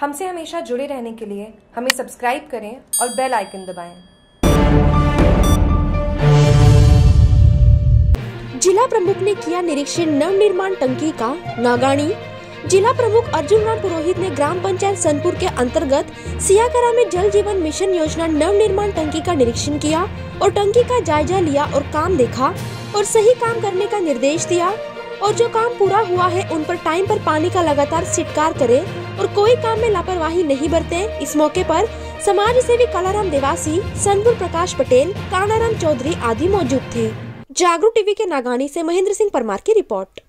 हमसे हमेशा जुड़े रहने के लिए हमें सब्सक्राइब करें और बेल आइकन दबाएँ। जिला प्रमुख ने किया निरीक्षण नवनिर्माण टंकी का नागानी जिला प्रमुख अर्जुन राम पुरोहित ने ग्राम पंचायत सनपुर के अंतर्गत सियाकरा में जल जीवन मिशन योजना नवनिर्माण टंकी का निरीक्षण किया और टंकी का जायजा लिया और काम देखा और सही काम करने का निर्देश दिया और जो काम पूरा हुआ है उन पर टाइम पर पानी का लगातार छिटकार करे और कोई काम में लापरवाही नहीं बरते। इस मौके पर समाज सेवी कालाराम देवासी सनपुर प्रकाश पटेल कानाराम चौधरी आदि मौजूद थे। जागरूक टीवी के नागानी से महेंद्र सिंह परमार की रिपोर्ट।